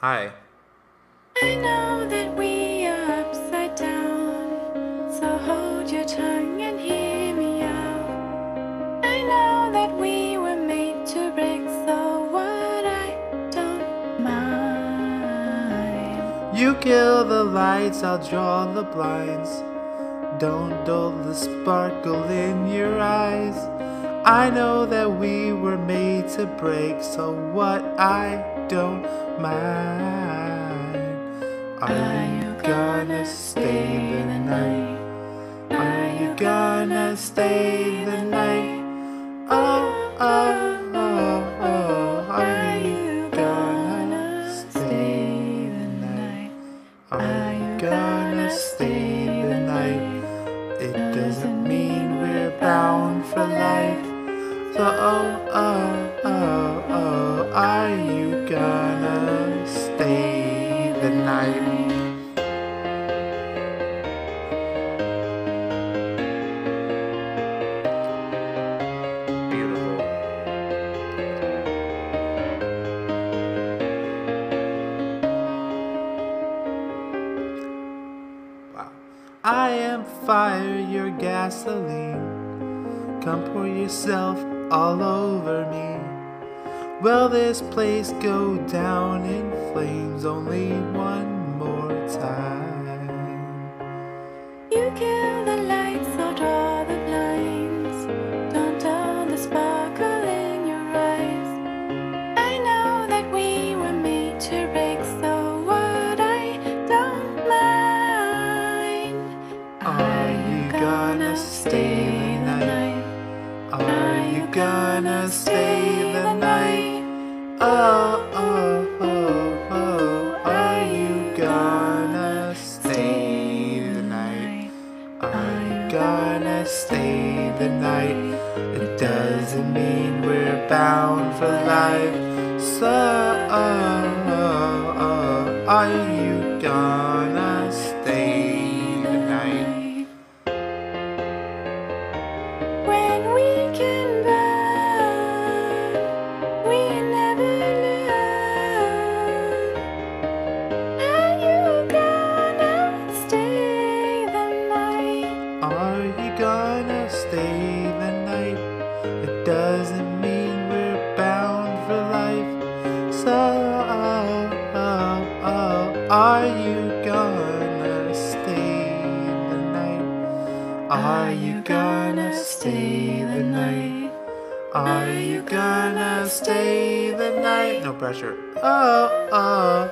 Hi. I know that we are upside down, so hold your tongue and hear me out. I know that we were made to break, so what I don't mind. You kill the lights, I'll draw the blinds. Don't dull the sparkle in your eyes. I know that we were made to break, so what I don't mind. Are you gonna stay the night? Are you gonna stay the night? Oh, oh, oh, oh. Are you gonna stay the night? Are you gonna stay So, oh, oh, oh, oh, are you gonna stay the night? I am fire, you're gasoline. Come pour yourself all over me. Will this place go down in flames only one more time? Stay the night? Oh, oh, oh, oh. Are you gonna stay the night? Are you gonna stay the night? It doesn't mean we're bound for life. So, oh, oh, oh. are you gonna stay gonna stay the night? It doesn't mean we're bound for life. So, oh, oh, oh, are you gonna stay the night? Are you gonna stay the night? Are you gonna stay the night? No pressure. Oh, oh,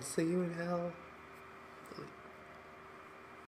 See you in hell.